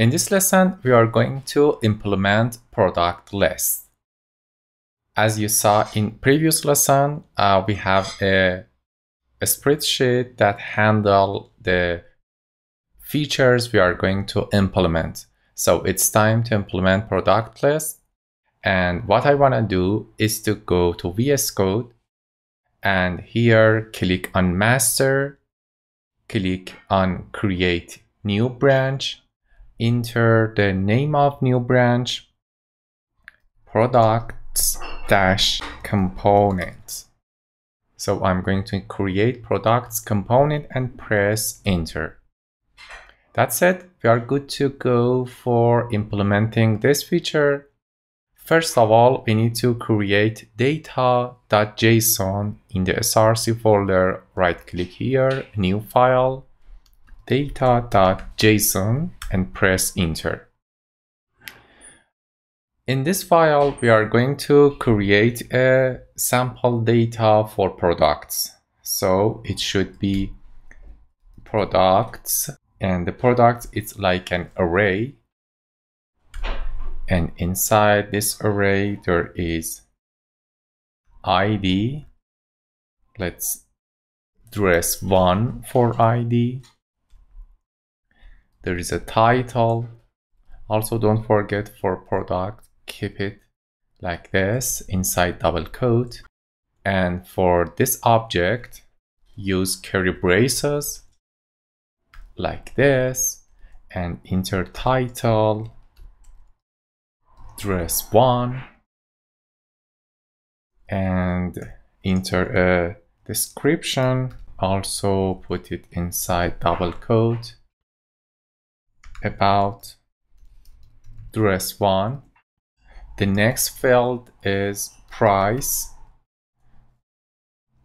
In this lesson, we are going to implement product list. As you saw in previous lesson, uh, we have a, a spreadsheet that handle the features we are going to implement. So it's time to implement product list. And what I want to do is to go to VS Code and here click on master, click on create new branch enter the name of new branch products dash components. So I'm going to create products component and press enter. That said, we are good to go for implementing this feature. First of all, we need to create data.json in the src folder. Right click here, new file, data.json and press enter. In this file, we are going to create a sample data for products. So it should be products and the product is like an array. And inside this array, there is ID. Let's dress one for ID there is a title. Also don't forget for product keep it like this inside double quote. And for this object use curly braces like this and enter title dress one and enter a description. Also put it inside double quote about dress one. The next field is price.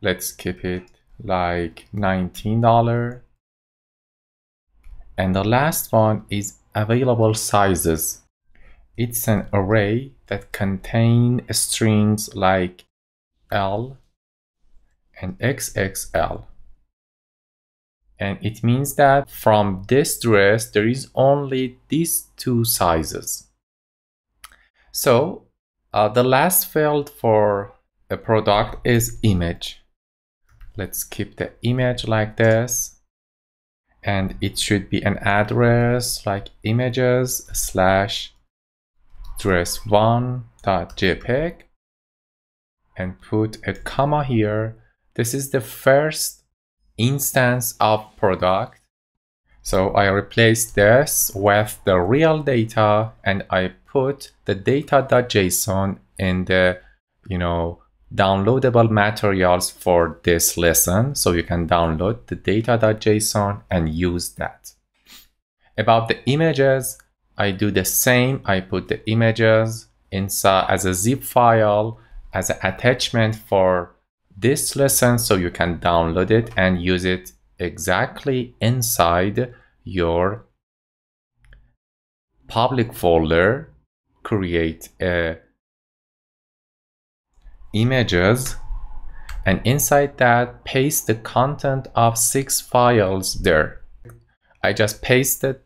Let's keep it like $19. And the last one is available sizes. It's an array that contain strings like L and XXL and it means that from this dress there is only these two sizes. So uh, the last field for a product is image. Let's keep the image like this. And it should be an address like images slash dress one dot jpeg. And put a comma here. This is the first instance of product. So I replace this with the real data and I put the data.json in the, you know, downloadable materials for this lesson. So you can download the data.json and use that. About the images, I do the same. I put the images inside as a zip file as an attachment for this lesson so you can download it and use it exactly inside your public folder. Create a images. And inside that paste the content of six files there. I just pasted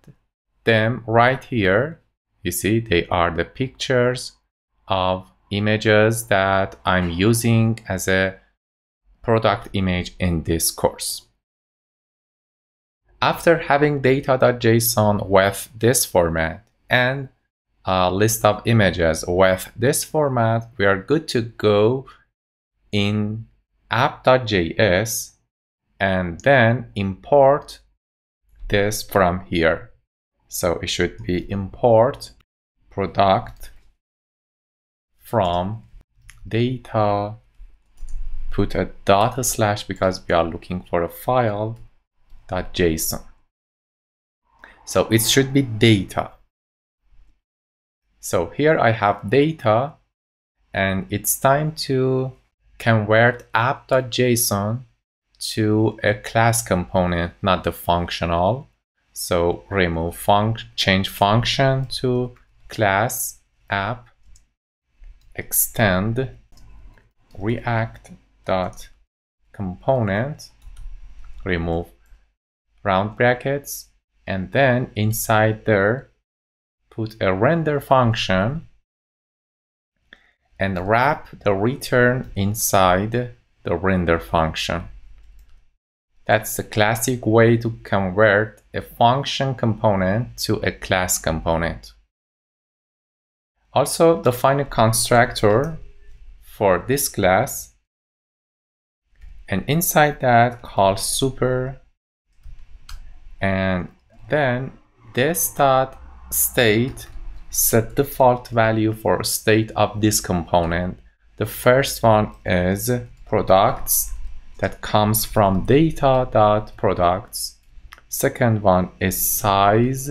them right here. You see they are the pictures of images that i'm using as a product image in this course. After having data.json with this format and a list of images with this format, we are good to go in app.js and then import this from here. So it should be import product from data put a data slash because we are looking for a file dot json. So it should be data. So here i have data and it's time to convert app.json to a class component not the functional. So remove func change function to class app extend react dot component remove round brackets and then inside there put a render function and wrap the return inside the render function. That's the classic way to convert a function component to a class component. Also define a constructor for this class and inside that call super and then this dot state set default value for state of this component. The first one is products that comes from data dot products Second one is size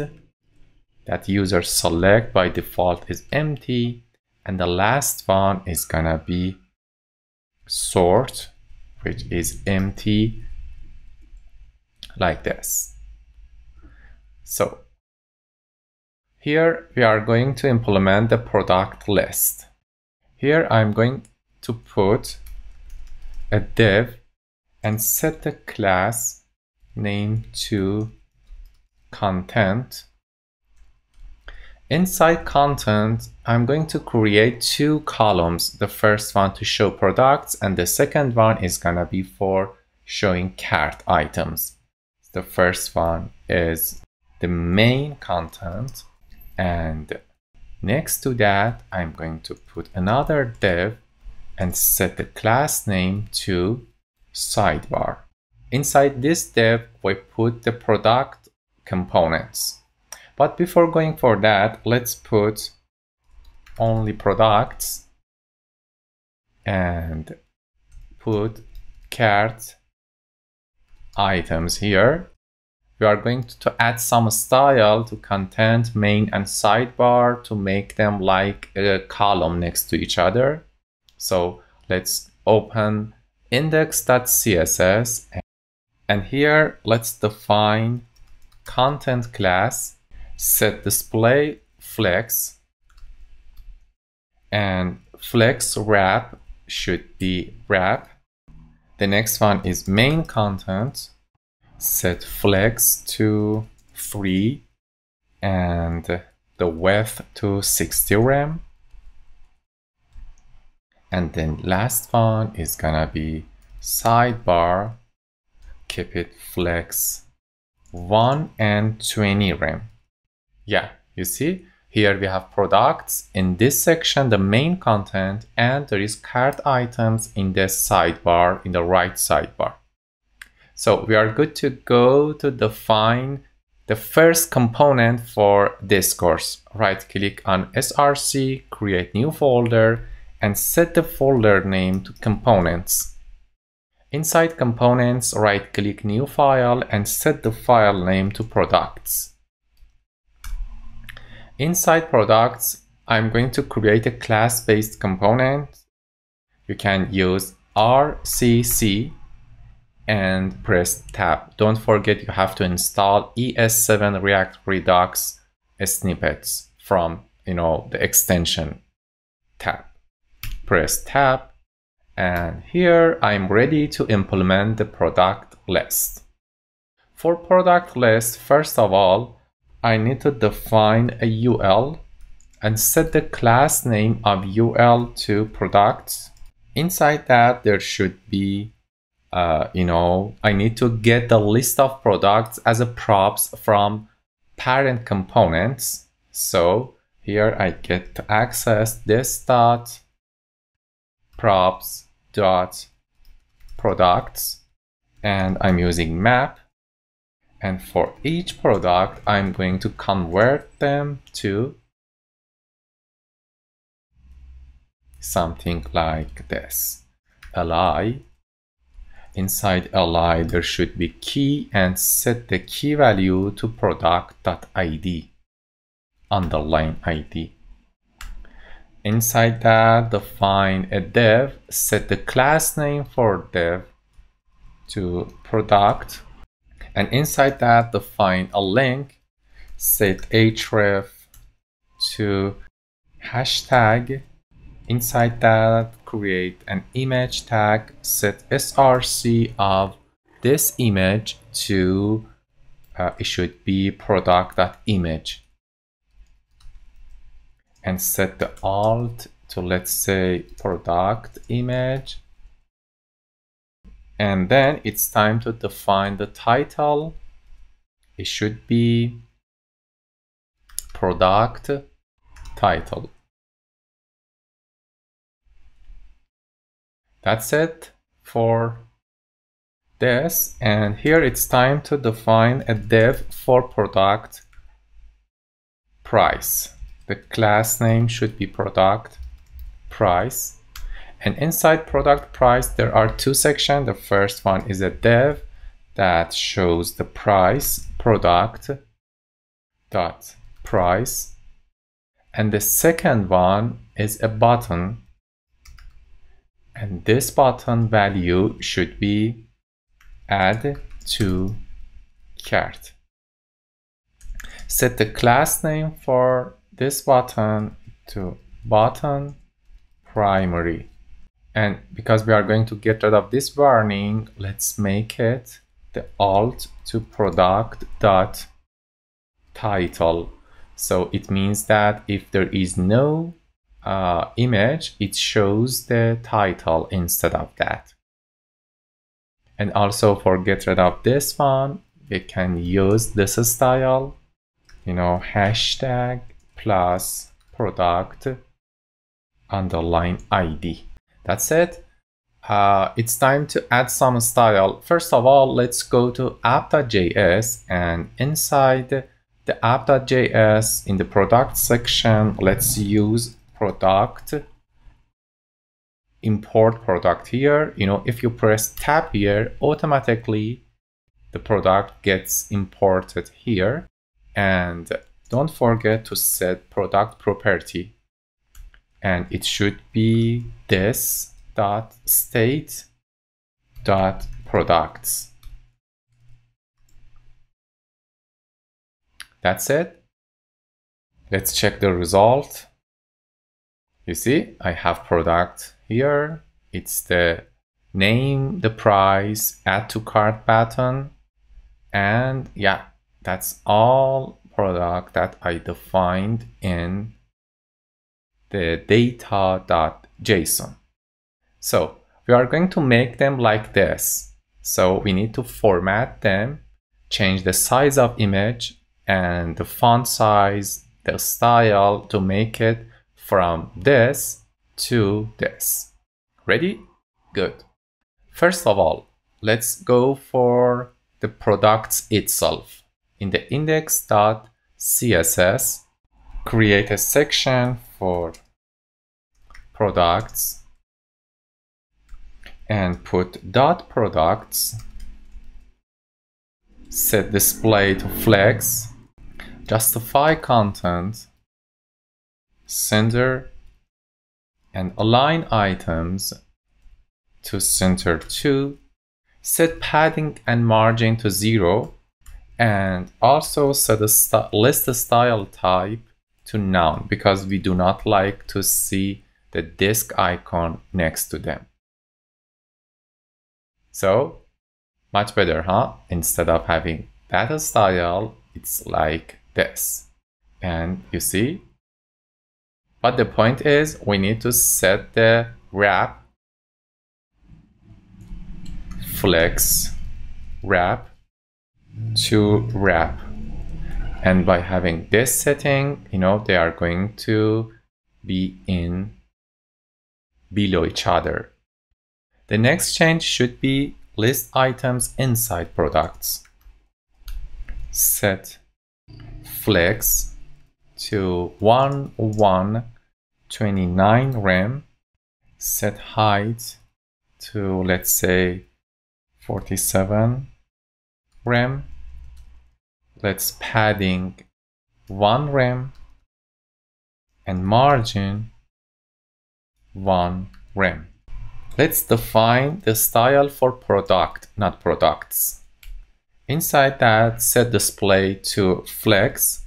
that user select by default is empty. And the last one is gonna be sort, which is empty like this. So here we are going to implement the product list. Here I'm going to put a div and set the class name to content. Inside content, I'm going to create two columns. The first one to show products and the second one is gonna be for showing cart items. The first one is the main content and next to that I'm going to put another div and set the class name to sidebar. Inside this div we put the product components. But before going for that, let's put only products and put cart items here. We are going to add some style to content main and sidebar to make them like a column next to each other. So let's open index.css and here let's define content class, set display flex and flex wrap should be wrap. The next one is main content. Set flex to 3 and the width to 60 rem. And then last one is gonna be sidebar. Keep it flex 1 and 20 rem yeah you see here we have products in this section the main content and there is cart items in the sidebar in the right sidebar so we are good to go to define the first component for this course. Right click on SRC, create new folder and set the folder name to components. Inside components, right click new file and set the file name to products. Inside products, I'm going to create a class-based component. You can use RCC and press tab. Don't forget you have to install ES7 React Redux snippets from you know the extension tab. Press tab and here I'm ready to implement the product list. For product list, first of all, I need to define a UL and set the class name of UL to products. Inside that, there should be uh, you know, I need to get the list of products as a props from parent components. So here I get to access this dot props dot products and I'm using map and for each product I'm going to convert them to something like this. Li Inside li there should be key and set the key value to product.id underline id. Inside that define a div, set the class name for div to product and inside that define a link, set href to hashtag Inside that, create an image tag, set src of this image to, uh, it should be product.image. and set the alt to let's say product image and then it's time to define the title. It should be product title. That's it for this. And here it's time to define a div for product price. The class name should be product price and inside product price there are two sections. The first one is a div that shows the price product dot price. And the second one is a button. And this button value should be add to cart. Set the class name for this button to button primary and because we are going to get rid of this warning let's make it the alt to product dot title. So it means that if there is no uh, image it shows the title instead of that. And also for get rid of this one we can use this style you know hashtag plus product underline id that's it. Uh, it's time to add some style. First of all let's go to app.js and inside the app.js in the product section let's use product import product here. You know if you press tab here automatically the product gets imported here. And don't forget to set product property and it should be this dot state dot products. That's it. Let's check the result. You see I have product here. It's the name the price add to cart button. And yeah that's all product that I defined in the data.json so we are going to make them like this so we need to format them change the size of image and the font size the style to make it from this to this. Ready? Good. First of all, let's go for the products itself. In the index.css, create a section for products and put dot products set display to flex justify content center and align items to center 2, set padding and margin to 0, and also set a list style type to none because we do not like to see the disk icon next to them. So, much better, huh? Instead of having that style, it's like this. And you see, but the point is we need to set the wrap flex wrap to wrap and by having this setting you know they are going to be in below each other. The next change should be list items inside products. Set flex to 1 1 29 rem. Set height to let's say 47 rem let's padding 1 rem and margin 1 rem let's define the style for product not products inside that set display to flex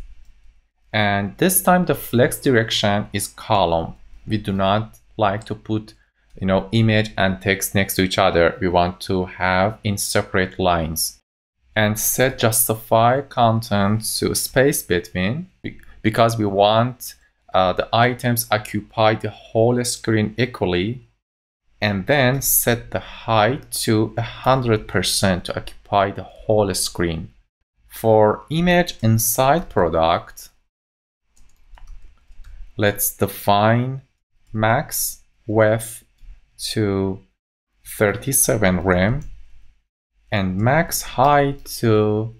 and this time the flex direction is column. We do not like to put you know image and text next to each other. We want to have in separate lines. And set justify content to space between because we want uh, the items occupy the whole screen equally and then set the height to 100% to occupy the whole screen. For image inside product, let's define max width to 37 rem and max height to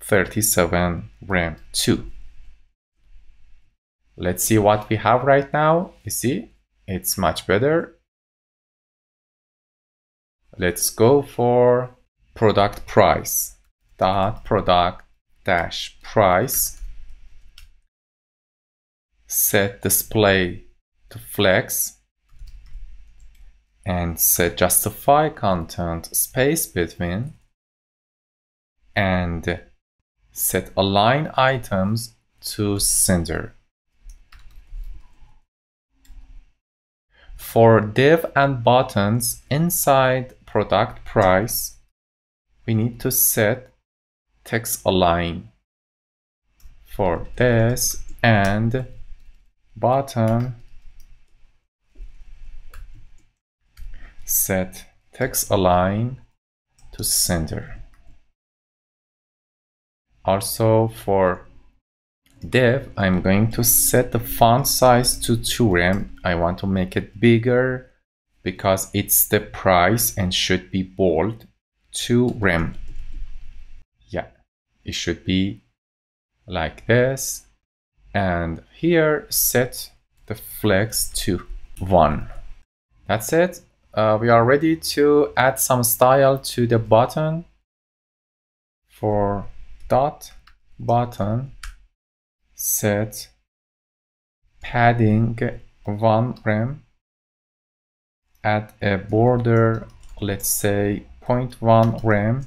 37 rem 2. Let's see what we have right now. You see, it's much better. Let's go for product price dot product dash price set display to flex and set justify content space between and set align items to center. For div and buttons inside product price, we need to set text align for this and button set text align to center. Also for div, I'm going to set the font size to 2 rem. I want to make it bigger because it's the price and should be bold 2 rem. Yeah, it should be like this. And here set the flex to 1. That's it. Uh, we are ready to add some style to the button. For dot button set padding 1 rem add a border let's say 0.1 rem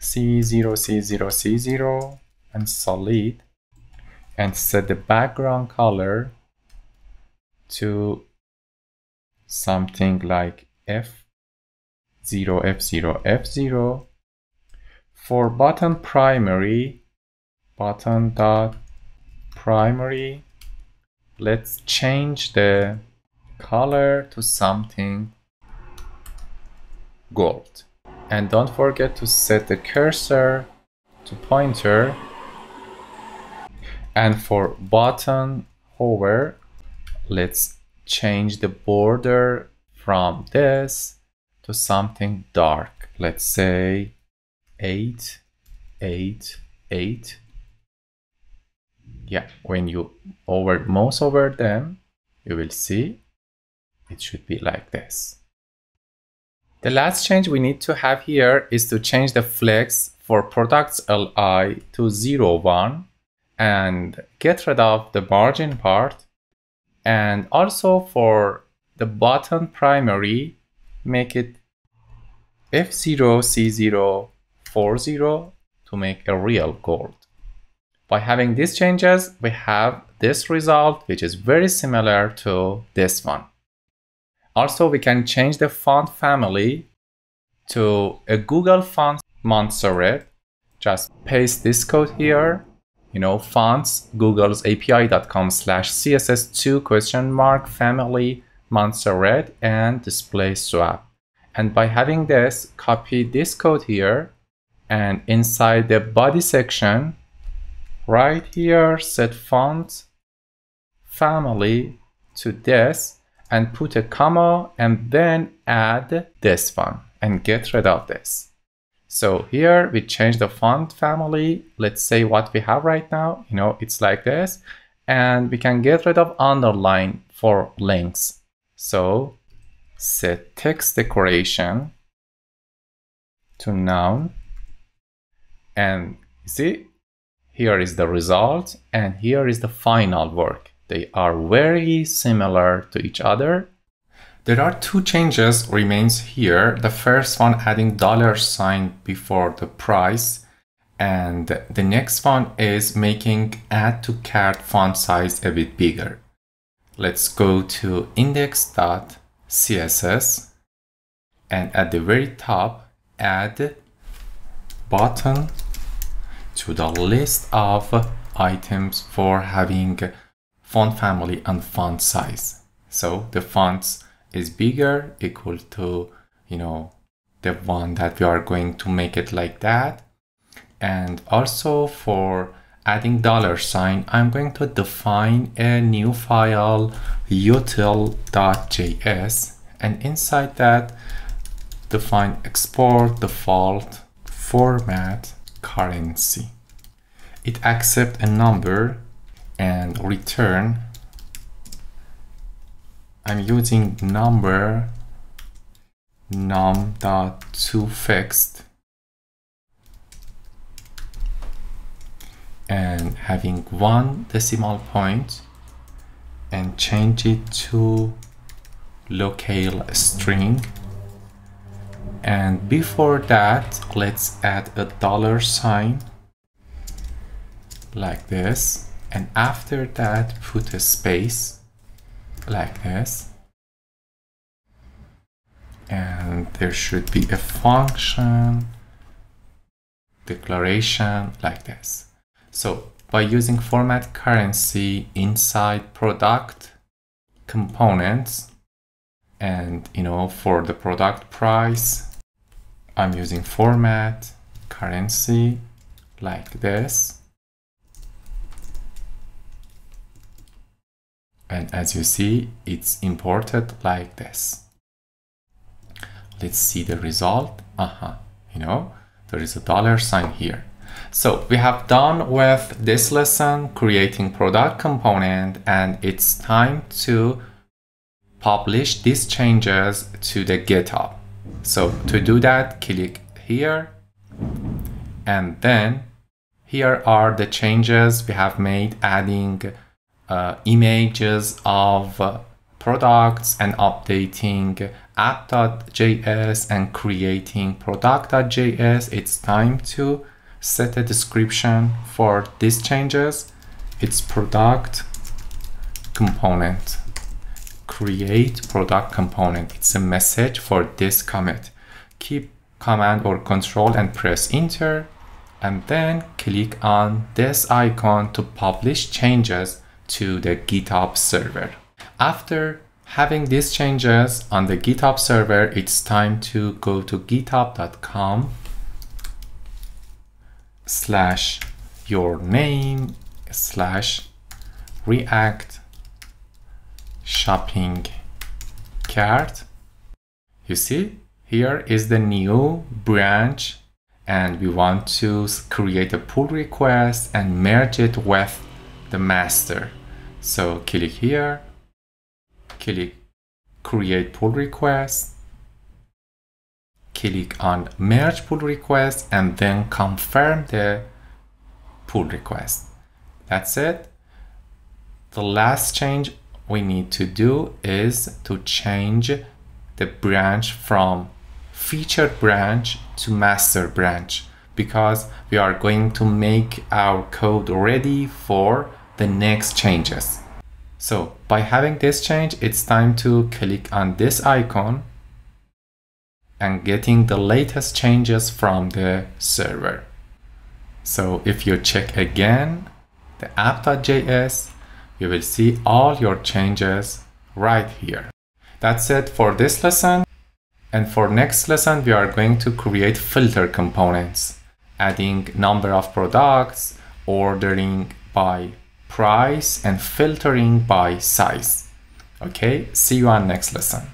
c0 c0 c0 and solid and set the background color to something like f0 f0 f0 for button primary button dot primary let's change the color to something gold. And don't forget to set the cursor to pointer. And for button hover let's change the border from this to something dark. Let's say 8 8 8 yeah when you over mouse over them you will see it should be like this. The last change we need to have here is to change the flex for products li to 0 1 and get rid of the margin part and also for the button primary make it f0 c0 40 to make a real gold. By having these changes we have this result which is very similar to this one. Also we can change the font family to a google font montserrat. Just paste this code here you know, fonts, googleapis.com slash CSS2 question mark family Montserrat and display swap. And by having this, copy this code here and inside the body section, right here, set font family to this and put a comma and then add this one and get rid of this. So here we change the font family. Let's say what we have right now, you know, it's like this. And we can get rid of underline for links. So set text decoration to none. And see, here is the result and here is the final work. They are very similar to each other there are two changes remains here. The first one adding dollar sign before the price and the next one is making add to cart font size a bit bigger. Let's go to index.css and at the very top add button to the list of items for having font family and font size. So the fonts is bigger equal to, you know, the one that we are going to make it like that. And also for adding dollar sign, I'm going to define a new file util.js and inside that define export default format currency. It accept a number and return I'm using number num dot to fixed and having one decimal point and change it to locale string. And before that let's add a dollar sign like this. And after that put a space like this. And there should be a function declaration like this. So by using format currency inside product components and you know for the product price I'm using format currency like this and as you see it's imported like this. Let's see the result. Uh-huh you know there is a dollar sign here. So we have done with this lesson creating product component and it's time to publish these changes to the github. So to do that click here. And then here are the changes we have made adding uh, images of uh, products and updating app.js and creating product.js, it's time to set a description for these changes. It's product component. Create product component. It's a message for this commit. Keep command or control and press enter and then click on this icon to publish changes to the GitHub server. After having these changes on the GitHub server, it's time to go to github.com slash your name slash react shopping cart. You see, here is the new branch and we want to create a pull request and merge it with the master. So click here, click create pull request, click on merge pull request and then confirm the pull request. That's it. The last change we need to do is to change the branch from featured branch to master branch because we are going to make our code ready for the next changes. So by having this change, it's time to click on this icon and getting the latest changes from the server. So if you check again the app.js, you will see all your changes right here. That's it for this lesson. And for next lesson, we are going to create filter components, adding number of products, ordering by price and filtering by size. Okay, see you on next lesson.